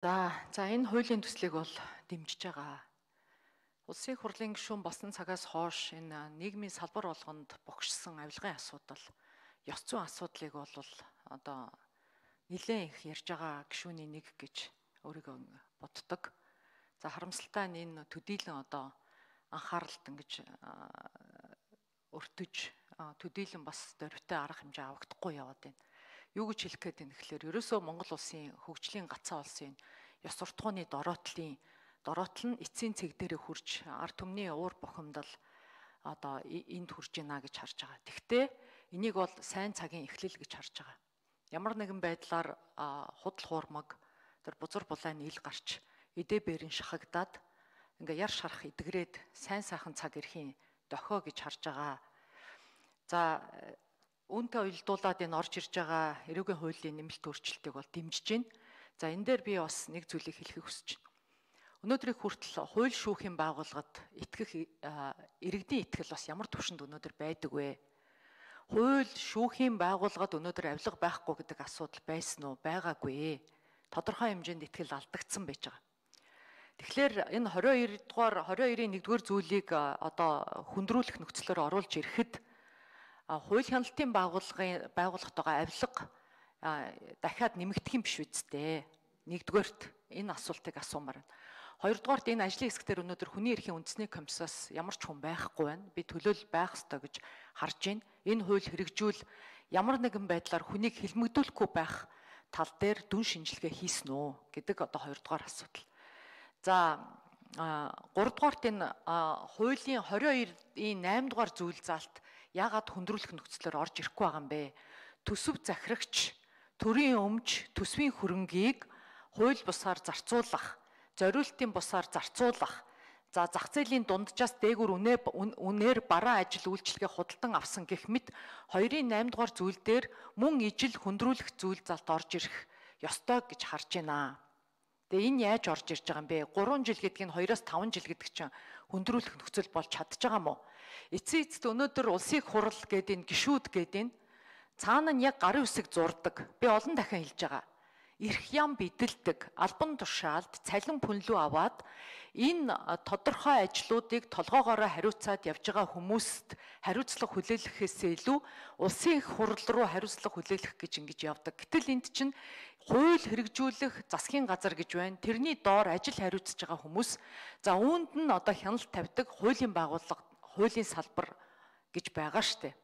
За, за энэ хуулийн төслийг бол дэмжиж байгаа. Улсын хурлын гишүүн болсон цагаас хойш энэ нийгмийн салбар болгонд богшсон авилгын асуудал, ёс зүйн асуудлыг бол одоо нэлээд их ярьж байгаа гишүүний нэг гэж өөрийгөө боддог. За харамсалтай нь энэ төдийлөн одоо анхааралд ингэж өртөж төдийлөн бас дөрвтэй арга хэмжээ авагдахгүй яваад байна юу гэж хэлэх гээд байна гэхээр ерөөсөө Монгол улсын хөгжлийн гацаа улсын ёс суртахууны дороотлын дороотл нь эцсийн цэг дээрээ хурж ард түмний уур бухимдал одоо энд хурж байна гэж харж байгаа. Тэгвэл энийг бол сайн цагийн эхлэл гэж харж байгаа. Ямар нэгэн байдлаар худал хуурмаг тэр бузар булааны ил гарч эдээ бэрэн шахагдаад ингээ яр шарах идэгрээд сайн сайхан цаг ирэхийн дохио гэж харж байгаа. За үүнтэй уялдуулаад энэ орж ирж байгаа эрүүгийн хуулийн нэмэлт өөрчлөлтийг бол дэмжиж байна. За энэ дээр би бас нэг зүйлийг хэлхийг хүсэж байна. Өнөөдрийг хүртэл хууль шүүхийн байгууллагад итгэх иргэдийн итгэл бас ямар төвшөнд өнөөдөр байдаг вэ? Хууль шүүхийн байгууллагад өнөөдөр авилга байхгүй гэдэг асуудал байсан уу? Байгаагүй. Тодорхой хэмжээнд итгэл алдагдсан байж байгаа. Тэгэхээр энэ 22 дугаар 22-ийн 1-р зүйлийг одоо хүндрүүлэх нөхцлөөр оруулж ирэхэд хууль хяналтын байгууллагын байгууллагт байгаа авилга дахиад нэмэгдэх юм биш үсттэй. Нэгдүгээрт энэ асуултыг асуумаар байна. Хоёрдугаарт энэ ажлын хэсэг дээр өнөөдөр хүний эрхийн үндэсний комиссаас ямар ч хүн байхгүй байна. Би төлөөлөл байх ёстой гэж харж байна. Энэ хууль хэрэгжүүл ямар нэгэн байдлаар хүнийг хилмигдүүлэхгүй байх тал дээр дүн шинжилгээ хийсэн үү гэдэг одоо хоёрдугаар асуудал. За 3 дугаарт энэ хуулийн 22-ийн 8 дугаар зүйл заалт яагаад хүндрүүлэх нөхцлөөр орж ирэхгүй байгаа юм бэ? Төсөв захирагч төрийн өмч төсвийн хөрөнгийг хууль бусаар зарцуулах, зориултын бусаар зарцуулах, за зах зээлийн дунджаас дээгүр үнэ үнээр бараа ажил үйлчлэгээ худалдан авсан гэх мэт 2-ын 8 дугаар зүйл дээр мөн ижил хүндрүүлэх зүйл залт орж ирэх ёстой гэж харж байна. Тэгээ энэ яаж орж ирж байгаа юм бэ? 3 жил гэдэг нь 2-оос 5 жил гэдэг чинь хүндрүүлэх нөхцөл болж чадж байгаа мó? Эцсийн эцэст өнөөдөр улсыг хурал гэдэг энэ гişүүд гэдэг энэ цаана нь яг гарын үсэг зурдаг. Би олон дахин хэлж байгаа. Ирх ям бидэлдэг, албан тушаалд цалин пүнлүү аваад энэ тодорхой ажлуудыг толгоогоороо хариуцаад явж байгаа хүмүүст хариуцлага хүлээлгэхээс илүү улсын их хурал руу хариуцлага хүлээлгэх гэж ингэж явдаг. Гэтэл энд чинь хууль хэрэгжүүлэх засгийн газар гэж байна. Тэрний доор ажил хариуцж байгаа хүмүүс. За үүнд нь одоо хяналт тавьдаг хуулийн байгууллага хуулийн салбар гэж байгаа штэ.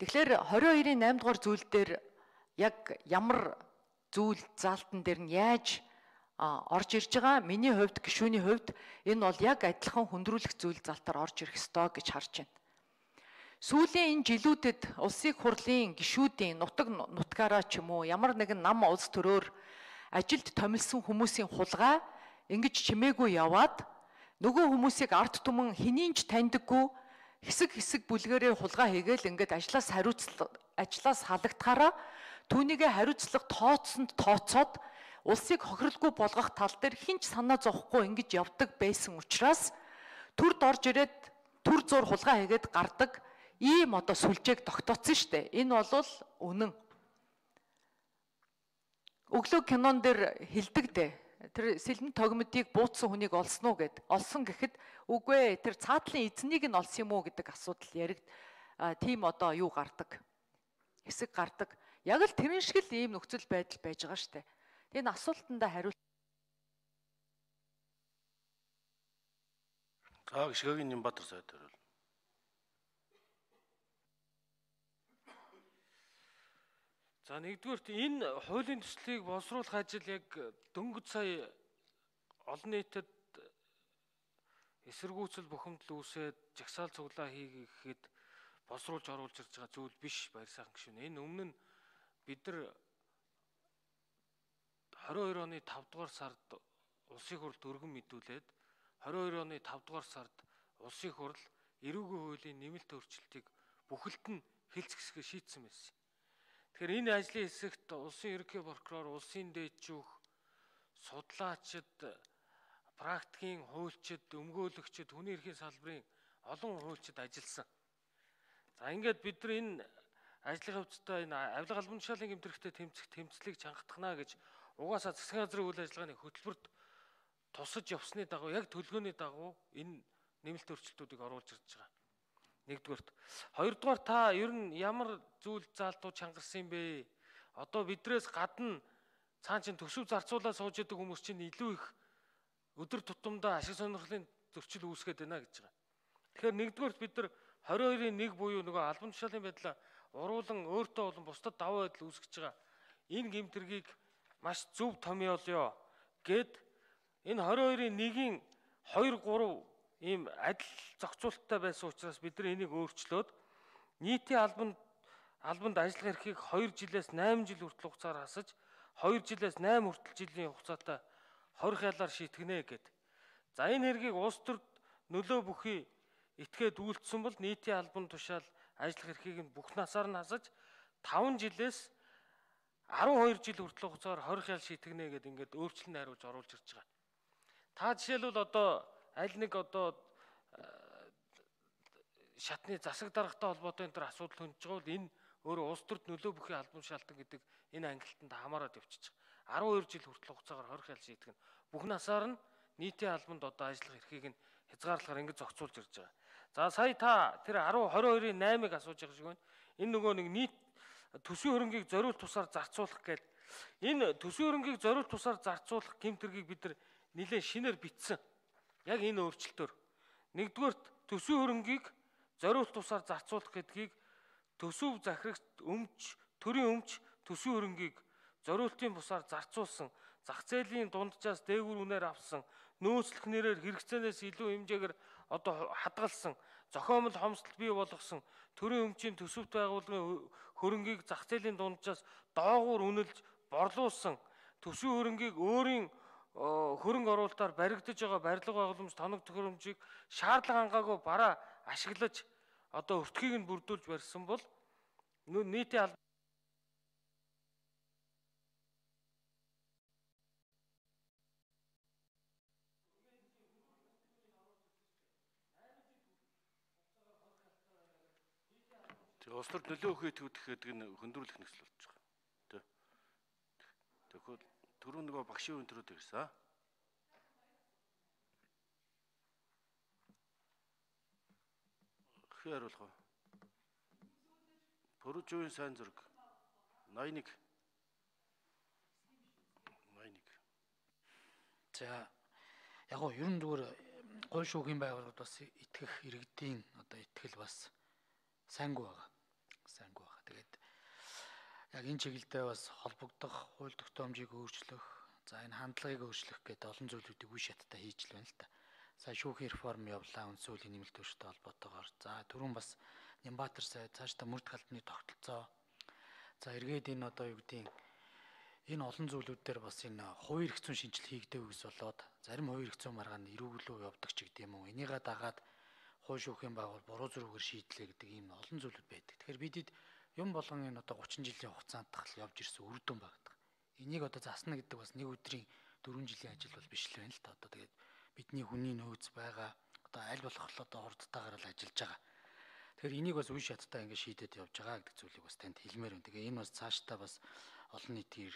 Тэгэхээр 22-ийн 8 дугаар зүйл дээр яг ямар зүйл заалтан дээр нь яаж орж ирж байгаа миний хувьд гişүүний хувьд энэ бол яг адилхан хүндрүүлэх зүйл залтаар орж ирэх ёстой гэж харж байна. Сүүлийн энэ жилүүдэд улсын хурлын гишүүдийн нутаг нутгаараа ч юм уу ямар нэгэн нам улс төрөөр ажилд томилсон хүмүүсийн хулгай ингэж чимээгүй яваад нөгөө хүмүүсийг арт түмэн хинийнч таньдаггүй хэсэг хэсэг бүлгэрээ хулгай хийгээл ингээд ажлаас хариуцлага ажлаас халагдахаараа түүнийгээ хариуцлага тооцсонд тооцоод улсыг хохирлгүй болгох тал дээр хинч санаа зовхгүй ингэж явдаг байсан учраас төрд орж ирээд төр зур хулгай хийгээд гардаг ийм одоо сүлжээг тогтооцсон шүү дээ. Энэ бол үнэн. Өглөө кинон дээр хилдэг дээ тэр сэлэн тогмодыг буутсан хүнийг олсон уу гэд. Олсон гэхэд үгүй тэр цаатлын эзнийг нь олсон юм уу гэдэг асуудал яригд тийм одоо юу гардаг? Хэсэг гардаг. Яг л тэрэн шиг л ийм нөхцөл байдал байж байгаа штэ. Энэ асуултандаа хариулт Аа гişгэгийн Нямбатар сайд хариул За нэгдүгürt энэ хуулийн төслийг боловсруулах ажил яг дөнгөж сая олон нийтэд эсэргүүцэл бухимдал үүсээд жагсаал цуглаа хийгээд боловсруулж оруулж ирж байгаа зүйл биш баяр сайхан гişүн. Энэ өмнө нь бид нар 22 оны 5 дугаар сард улсын хурлд өргөн мэдүүлээд 22 оны 5 дугаар сард улсын хурл эрүүгийн хуулийн нэмэлт өөрчлөлтийг бүхэлд нь хэлцгэсгээ шийдсэн байсан. Тэгэхээр энэ ажлын хэсэгт улсын ерөнхий прокурор, улсын дээдчүүх, судлаачид, практикийн хуульчид, өмгөөлөгчид, хүний эрхийн салбарын олон хуульчид ажилласан. За ингээд бид нар энэ ажлын хөвцтэй энэ авилга албан тушаалын гэмтрэхтэй тэмцэх тэмцлийг чангатгана гэж угаасаа засгийн газрын үйл ажиллагааны хөтөлбөрт тусаж явсны дагуу яг төлөвлөгөөний дагуу энэ нэмэлт өөрчлөлтүүдийг оруулж ирж байгаа. Нэгдүгээрт. Хоёрдугаар та ер нь ямар зүйл заалтуу чангарсан бэ? Одоо бидрээс гадна цаан чин төсөв зарцуулаад сууж идэг хүмүүс чинь илүү их өдөр тутамдаа ашиг сонирхлын зөрчил үүсгээд байна гэж байгаа. Тэгэхээр нэгдүгээрт бид нар 22-ын 1 буюу нөгөө албан тушаалын байдлаа уруулан өөртөө болон бусдад даваа байдал үүсгэж байгаа. Энэ гимтэргийг маш зөв томьёолё гэд энэ 22-ын 1-ийн 2 3 ийм адил зохицуулттай байсан учраас бид нар энийг өөрчлөөд нийтийн албанд албанд ажиллах эрхийг 2 жилээс 8 жил хүртэл хугацаар хасаж 2 жилээс 8 хүртэл жилийн хугацаатай хорих ялаар шийтгэнэ гэд. За энэ хэргийг улс төрд нөлөө бүхий этгээд үйлдсэн бол нийтийн албан тушаал ажиллах эрхийг нь бүх насаар нь хасаж 5 жилээс 12 жил хүртэл хугацаар хорих ял шийтгэнэ гэд ингээд өөрчлөлт найруулж оруулж ирж байгаа. Та жишээлбэл одоо аль нэг одоо шатны засаг даргатай холбоотой энэ төр асуудал хөндөж байгаа бол энэ өөрөө улс төрд нөлөө бүхий албан шалтан гэдэг энэ ангилтанд хамаарат явчихж байгаа. 12 жил хүртэл хугацаагаар хорих ял шийдэх нь бүх насаар нь нийтийн албанд одоо ажиллах эрхийг нь хязгаарлахаар ингэж зохицуулж ирж байгаа. За сая та тэр 10 22-ын 8-ыг асууж байгаа шиг байна. Энэ нөгөө нэг нийт төсвийн хөрөнгийг зориулт тусаар зарцуулах гээд энэ төсвийн хөрөнгийг зориулт тусаар зарцуулах гэмтэргийг бид нар нэлээд шинээр битсэн. Яг энэ өөрчлөлтөөр нэгдүгээрт төсвийн хөрөнгийг зориулт тусаар зарцуулах гэдгийг төсөв захирагч өмч төрийн өмч төсвийн хөрөнгийг зориултын бусаар зарцуулсан зах зээлийн дунджаас дээгүүр үнээр авсан нөөцлөх нэрээр хэрэгцээнээс илүү хэмжээгээр одоо хадгалсан зохиомл хомсдол бий болгосон төрийн өмчийн төсөвт байгууллагын хөрөнгийг зах зээлийн дунджаас доогуур үнэлж борлуулсан төсвийн хөрөнгийг өөрийн хөрөнгө оруулалтаар баригдаж байгаа барилга байгууламж тоног төхөөрөмжийг шаардлага хангаагүй бараа ашиглаж одоо өртгийг нь бүрдүүлж барьсан бол нийтийн Тэгээ улс төрд нөлөө өгөхөд төвдөхэд энэ хөндрүүлэх нэгсэл болж байгаа. Тэ. Тэгэхээр түрүү нөгөө багшийн өндрүүд ирсэн. Хэ хариулах уу? Пөрөжүүн сайн зураг 81 81 За яг гоо ерөн зүгээр гой шүүхийн байгууллагад бас итгэх иргэдийн одоо итгэл бас сайнгүй байгаа сайнгүй байгаа. Тэгээд яг энэ чиглэлдээ бас холбогдох, хууль тогтоомжийг өөрчлөх, за энэ хандлагыг өөрчлөх гэдэг олон зүйлүүдийг үе шаттай хийж л байна л та. Сая шүүхийн реформ явлаа, үндсэн хуулийн нэмэлт өөрчлөлтөд холбоотойгоор. За түрүүн бас Нямбатар сая цаашдаа мөрд галбны тогтолцоо. За эргээд энэ одоо юу гэдгийг энэ олон зүйлүүд дээр бас энэ хувийн эрх зүйн шинжилгээ хийгдэв гэж болоод зарим хувийн эрх зүйн маргаан эрүүглөө явдаг ч гэдэм юм. Энийгээ дагаад хууль шүүхийн байгуул буруу зүрхээр шийдлээ гэдэг ийм олон зүйлүүд байдаг. Тэгэхээр бидэд юм болгон энэ одоо 30 жилийн хугацаанд тахл явж ирсэн үр дүн багдаг. Энийг одоо засна гэдэг бас нэг өдрийн 4 жилийн ажил бол биш л байна л та. Одоо тэгээд бидний хүний нөөц байгаа одоо аль болох одоо хурдтайгаар л ажиллаж байгаа. Тэгэхээр энийг бас үе шаттай ингээд шийдэд явж байгаа гэдэг зүйлийг бас танд хэлмээр байна. Тэгээ энэ бас цаашдаа бас олон нийтийн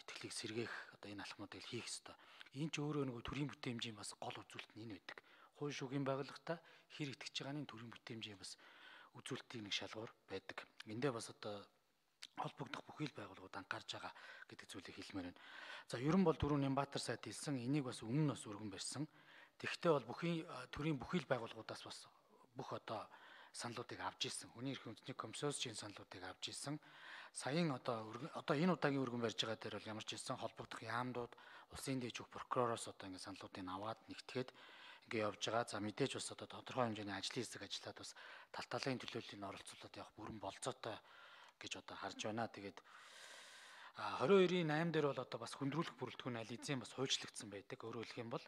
итгэлийг сэргээх одоо энэ алхмуудыг хийх ёстой. Энэ ч өөрөө нөгөө төрийн бүтээмжийн бас гол үзүүлэлт нь энэ байдаг хууль шүүхийн байгууллагатай хэр итгэж байгааны төрийн бүтээмжийн бас үзүүлэлтийн нэг шалгуур байдаг. Эндээ бас одоо холбогдох бүхий л байгууллагууд анхаарж байгаа гэдэг зүйлийг хэлмээр байна. За ерөн бол дөрөв Нямбатар сайд хэлсэн энийг бас өмнө нь бас өргөн барьсан. Тэгвэл бол бүхий төрийн бүхий л байгууллагуудаас бас бүх одоо саналуудыг авч ирсэн. Хүний эрхийн үндэсний комиссийн саналуудыг авч ирсэн. Саяын одоо одоо энэ удаагийн өргөн барьж байгаа дээр бол ямар ч хэлсэн холбогдох яамдууд улсын дэд бүх прокуророос одоо ингэ саналуудыг аваад нэгтгээд ингээ явж байгаа. За мэдээж бас одоо тодорхой хэмжээний ажлын хэсэг ажиллаад бас тал талын төлөөллийн оролцуулаад явах бүрэн болцоотой гэж одоо харж байна. Тэгээд 22-ийн 8 дээр бол одоо бас хүндрүүлэх бүрэлдэхүүн ализийн бас хуульчлагдсан байдаг. Өөрөөр хэлэх юм бол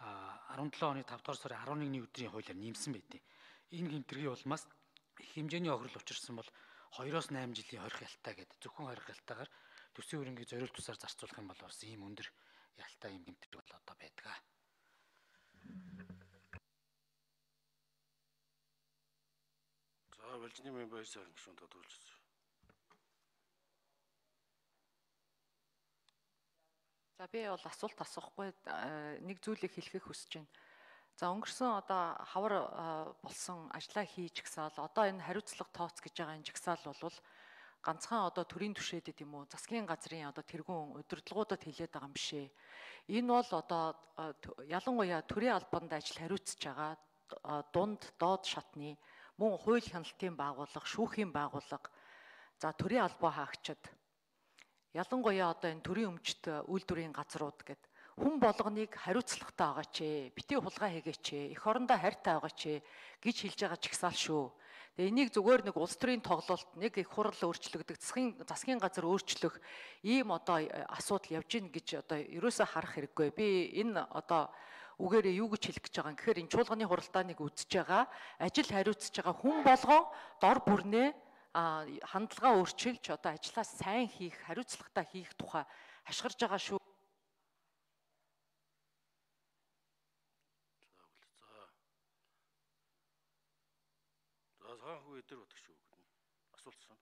17 оны 5 дугаар сарын 11-ний өдрийн хуулиар нэмсэн байдیں۔ Энэ гэмтргийн улмаас их хэмжээний охирол учирсан бол 2-оос 8 жилийн хорих ялтай гэдэг зөвхөн хорих ялтаагаар төсвийн хөрөнгийг зориулт тусаар зарцуулах юм бол бас ийм өндөр ялтай юм гэмтрэг бол одоо байдаг. За Валжны мэн баяр сайхан гүшүүн тодруулж байна. За би бол асуулт асуухгүй нэг зүйлийг хэлхийг хүсэж байна. За өнгөрсөн одоо хавар болсон ажлаа хийж гисаал одоо энэ хариуцлага тооц гэж байгаа энэ жагсаал бол ганцхан одоо төрийн түшээдэд юм уу засгийн газрын одоо тэргүүн удирдлагуудад хилээд байгаа юм бишээ. Энэ бол одоо ялангуяа төрийн албанд ажил хариуцж байгаа дунд доод шатны мөн хууль хяналтын байгууллага, шүүхийн байгууллага за төрийн албаа хаагчид ялангуяа одоо энэ төрийн өмчт үйлдвэрийн газрууд гэдэг хүн болгоныг хариуцлагатай байгаач ээ бити хулгай хийгээч ээ эх орондоо хайртай байгаач ээ гэж хэлж байгаа ч ихсаал шүү. Тэгээ энийг зүгээр нэг улс төрийн тоглолт нэг их хурал өөрчлөгдөг засгийн засгийн газар өөрчлөх ийм одоо асуудал явж гин гэж одоо ерөөсөө харах хэрэггүй. Би энэ одоо үгээрээ юу гэж хэлэх гэж байгаа юм гэхээр энэ чуулганы хуралдааныг үзэж байгаа ажил хариуцж байгаа хүн болгон дор бүрнээ а хандлага өөрчилж одоо ажлаа сайн хийх хариуцлагатай хийх тухай хашгирж байгаа шүү хаан хүү эдэр бодох шүү. Асуулт асууна.